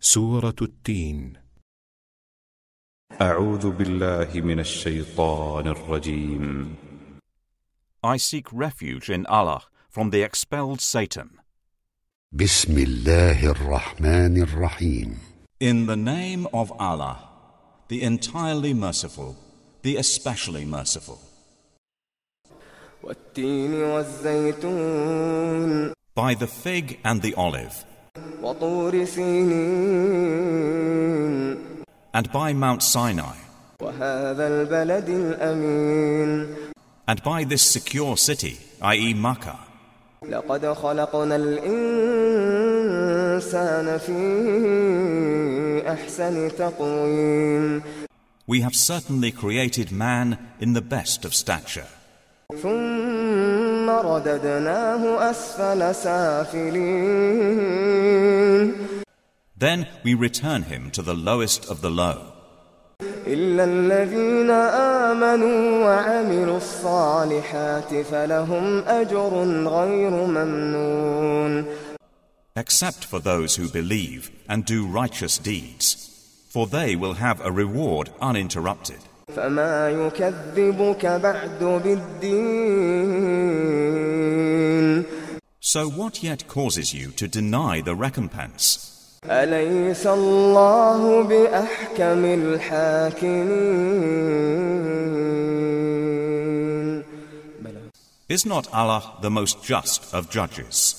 سورة التين أعوذ بالله من الشيطان الرجيم I seek refuge in Allah from the expelled Satan. بسم الله الرحمن الرحيم In the name of Allah, the entirely merciful, the especially merciful. والتين والزيتون By the fig and the olive, وطور سينين and by Mount Sinai, وهذا البلد الأمين and by this secure city, i.e., Makkah. لقد خلقنا الإنسان في أحسن تقويم We have certainly created man in the best of stature. ثم رددناه أسفل سافلين Then we return him to the lowest of the low, إلا الذين آمنوا وعملوا الصالحات فلهم أجر غير ممنون except for those who believe and do righteous deeds, for they will have a reward uninterrupted. فما يكذبك بعد بالدين So what yet causes you to deny the recompense? أليس الله بأحكم الحاكمين Is not Allah the most just of judges?